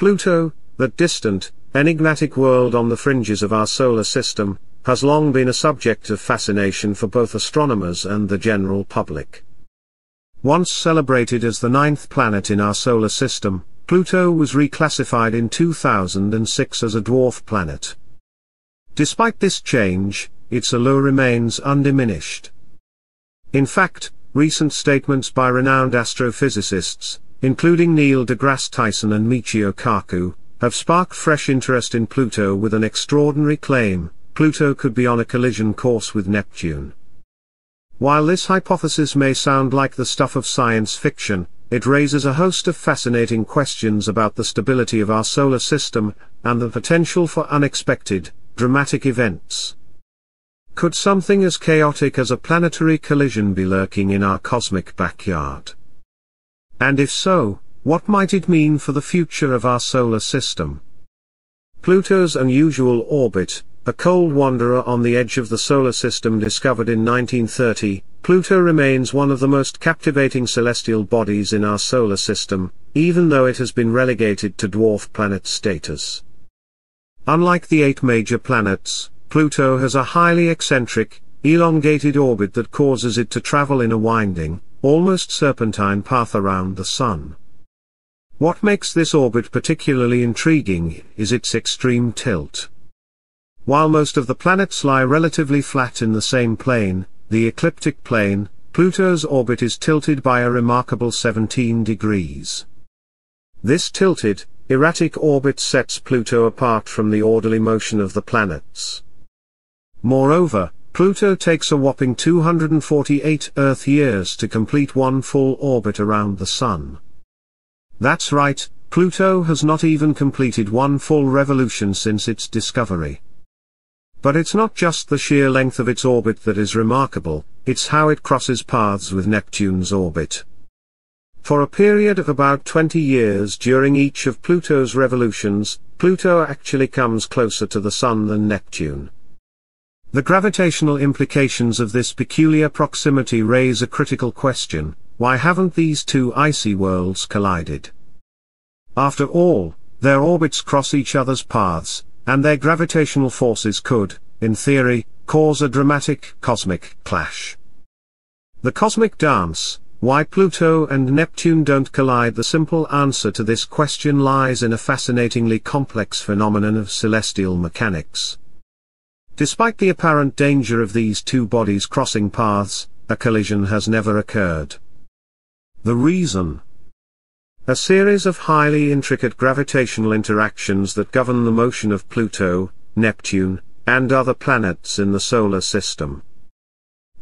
Pluto, that distant, enigmatic world on the fringes of our solar system, has long been a subject of fascination for both astronomers and the general public. Once celebrated as the ninth planet in our solar system, Pluto was reclassified in 2006 as a dwarf planet. Despite this change, its allure remains undiminished. In fact, recent statements by renowned astrophysicists, including Neil deGrasse Tyson and Michio Kaku, have sparked fresh interest in Pluto with an extraordinary claim, Pluto could be on a collision course with Neptune. While this hypothesis may sound like the stuff of science fiction, it raises a host of fascinating questions about the stability of our solar system, and the potential for unexpected, dramatic events. Could something as chaotic as a planetary collision be lurking in our cosmic backyard? And if so, what might it mean for the future of our solar system? Pluto's unusual orbit, a cold wanderer on the edge of the solar system discovered in 1930, Pluto remains one of the most captivating celestial bodies in our solar system, even though it has been relegated to dwarf planet status. Unlike the eight major planets, Pluto has a highly eccentric, elongated orbit that causes it to travel in a winding, almost serpentine path around the Sun. What makes this orbit particularly intriguing is its extreme tilt. While most of the planets lie relatively flat in the same plane, the ecliptic plane, Pluto's orbit is tilted by a remarkable 17 degrees. This tilted, erratic orbit sets Pluto apart from the orderly motion of the planets. Moreover, Pluto takes a whopping 248 Earth years to complete one full orbit around the Sun. That's right, Pluto has not even completed one full revolution since its discovery. But it's not just the sheer length of its orbit that is remarkable, it's how it crosses paths with Neptune's orbit. For a period of about 20 years during each of Pluto's revolutions, Pluto actually comes closer to the Sun than Neptune. The gravitational implications of this peculiar proximity raise a critical question, why haven't these two icy worlds collided? After all, their orbits cross each other's paths, and their gravitational forces could, in theory, cause a dramatic cosmic clash. The cosmic dance, why Pluto and Neptune don't collide The simple answer to this question lies in a fascinatingly complex phenomenon of celestial mechanics. Despite the apparent danger of these two bodies crossing paths, a collision has never occurred. The reason? A series of highly intricate gravitational interactions that govern the motion of Pluto, Neptune, and other planets in the solar system.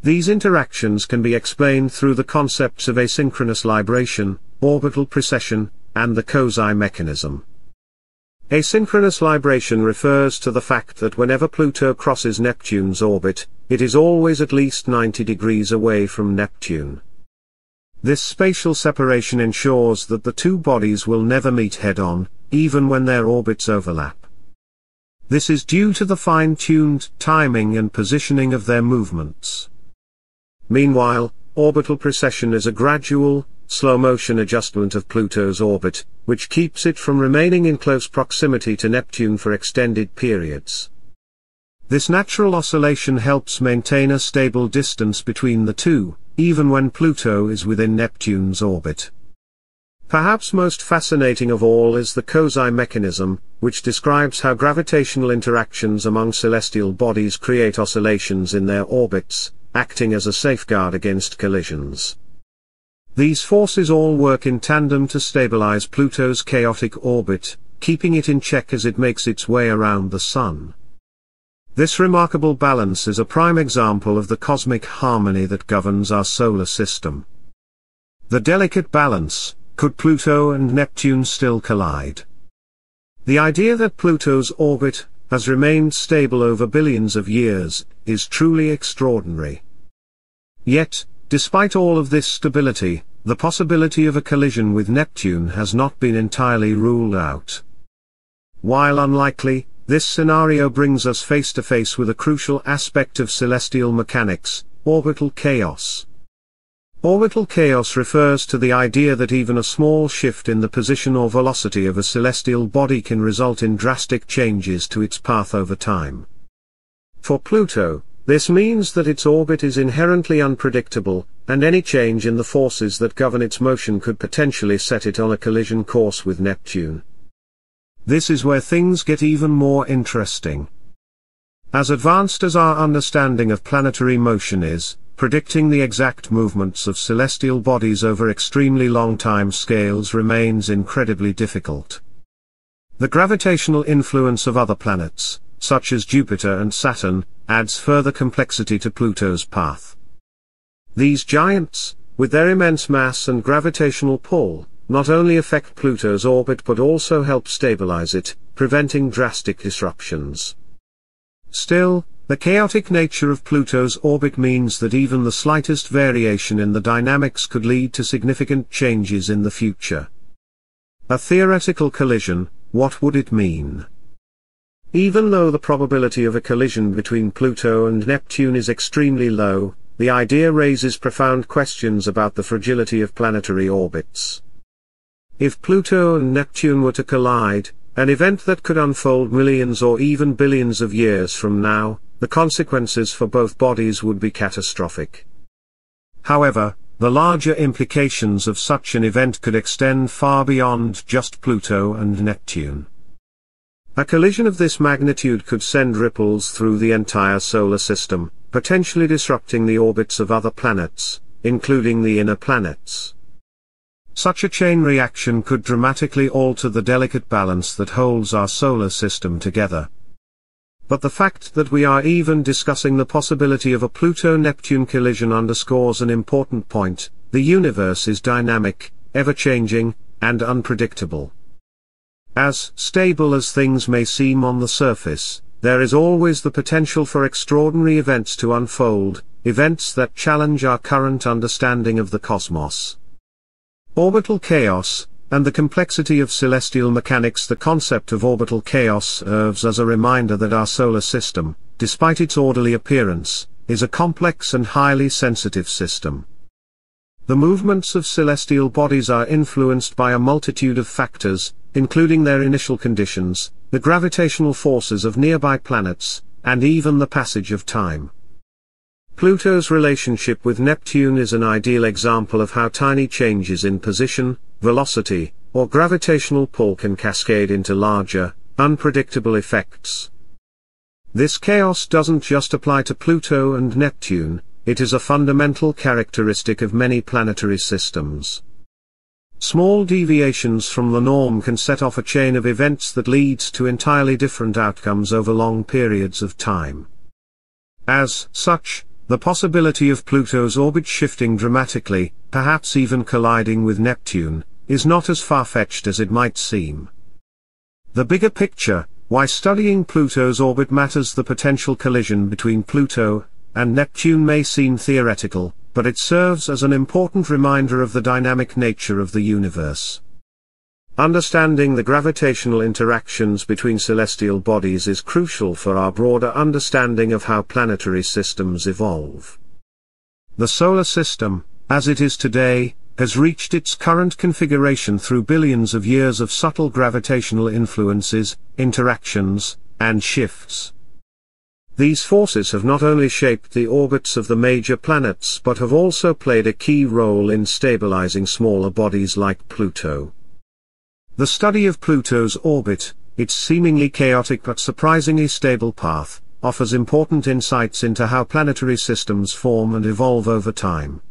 These interactions can be explained through the concepts of asynchronous libration, orbital precession, and the Kozai mechanism. Asynchronous libration refers to the fact that whenever Pluto crosses Neptune's orbit, it is always at least 90 degrees away from Neptune. This spatial separation ensures that the two bodies will never meet head-on, even when their orbits overlap. This is due to the fine-tuned timing and positioning of their movements. Meanwhile, orbital precession is a gradual, slow-motion adjustment of Pluto's orbit, which keeps it from remaining in close proximity to Neptune for extended periods. This natural oscillation helps maintain a stable distance between the two, even when Pluto is within Neptune's orbit. Perhaps most fascinating of all is the Kozai mechanism, which describes how gravitational interactions among celestial bodies create oscillations in their orbits, acting as a safeguard against collisions. These forces all work in tandem to stabilize Pluto's chaotic orbit, keeping it in check as it makes its way around the Sun. This remarkable balance is a prime example of the cosmic harmony that governs our solar system. The delicate balance, could Pluto and Neptune still collide? The idea that Pluto's orbit has remained stable over billions of years is truly extraordinary. Yet, despite all of this stability, the possibility of a collision with Neptune has not been entirely ruled out. While unlikely, this scenario brings us face to face with a crucial aspect of celestial mechanics, orbital chaos. Orbital chaos refers to the idea that even a small shift in the position or velocity of a celestial body can result in drastic changes to its path over time. For Pluto, this means that its orbit is inherently unpredictable, and any change in the forces that govern its motion could potentially set it on a collision course with Neptune. This is where things get even more interesting. As advanced as our understanding of planetary motion is, predicting the exact movements of celestial bodies over extremely long time scales remains incredibly difficult. The gravitational influence of other planets, such as Jupiter and Saturn, adds further complexity to Pluto's path. These giants, with their immense mass and gravitational pull, not only affect Pluto's orbit but also help stabilize it, preventing drastic disruptions. Still, the chaotic nature of Pluto's orbit means that even the slightest variation in the dynamics could lead to significant changes in the future. A theoretical collision, what would it mean? Even though the probability of a collision between Pluto and Neptune is extremely low, the idea raises profound questions about the fragility of planetary orbits. If Pluto and Neptune were to collide, an event that could unfold millions or even billions of years from now, the consequences for both bodies would be catastrophic. However, the larger implications of such an event could extend far beyond just Pluto and Neptune. A collision of this magnitude could send ripples through the entire solar system, potentially disrupting the orbits of other planets, including the inner planets. Such a chain reaction could dramatically alter the delicate balance that holds our solar system together. But the fact that we are even discussing the possibility of a Pluto-Neptune collision underscores an important point, the universe is dynamic, ever-changing, and unpredictable. As stable as things may seem on the surface, there is always the potential for extraordinary events to unfold, events that challenge our current understanding of the cosmos. Orbital chaos, and the complexity of celestial mechanics the concept of orbital chaos serves as a reminder that our solar system, despite its orderly appearance, is a complex and highly sensitive system. The movements of celestial bodies are influenced by a multitude of factors, including their initial conditions, the gravitational forces of nearby planets, and even the passage of time. Pluto's relationship with Neptune is an ideal example of how tiny changes in position, velocity, or gravitational pull can cascade into larger, unpredictable effects. This chaos doesn't just apply to Pluto and Neptune, it is a fundamental characteristic of many planetary systems. Small deviations from the norm can set off a chain of events that leads to entirely different outcomes over long periods of time. As such, the possibility of Pluto's orbit shifting dramatically, perhaps even colliding with Neptune, is not as far-fetched as it might seem. The bigger picture, why studying Pluto's orbit matters the potential collision between Pluto and Neptune may seem theoretical, but it serves as an important reminder of the dynamic nature of the universe. Understanding the gravitational interactions between celestial bodies is crucial for our broader understanding of how planetary systems evolve. The solar system, as it is today, has reached its current configuration through billions of years of subtle gravitational influences, interactions, and shifts. These forces have not only shaped the orbits of the major planets but have also played a key role in stabilizing smaller bodies like Pluto. The study of Pluto's orbit, its seemingly chaotic but surprisingly stable path, offers important insights into how planetary systems form and evolve over time.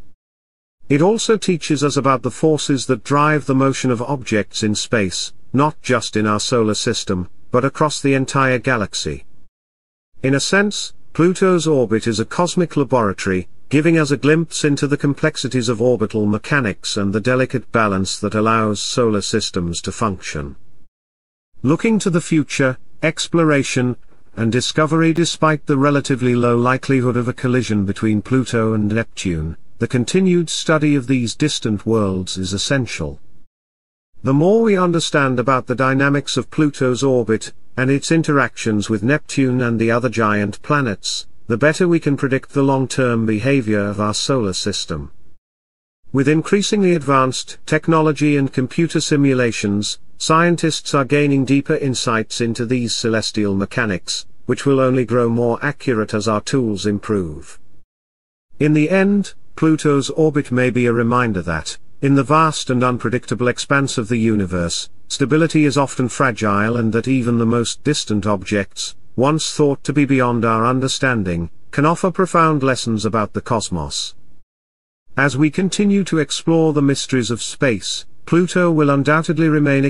It also teaches us about the forces that drive the motion of objects in space, not just in our solar system, but across the entire galaxy. In a sense, Pluto's orbit is a cosmic laboratory, giving us a glimpse into the complexities of orbital mechanics and the delicate balance that allows solar systems to function. Looking to the future, exploration, and discovery despite the relatively low likelihood of a collision between Pluto and Neptune, the continued study of these distant worlds is essential. The more we understand about the dynamics of Pluto's orbit, and its interactions with Neptune and the other giant planets, the better we can predict the long-term behavior of our solar system. With increasingly advanced technology and computer simulations, scientists are gaining deeper insights into these celestial mechanics, which will only grow more accurate as our tools improve. In the end, Pluto's orbit may be a reminder that, in the vast and unpredictable expanse of the universe, stability is often fragile and that even the most distant objects, once thought to be beyond our understanding, can offer profound lessons about the cosmos. As we continue to explore the mysteries of space, Pluto will undoubtedly remain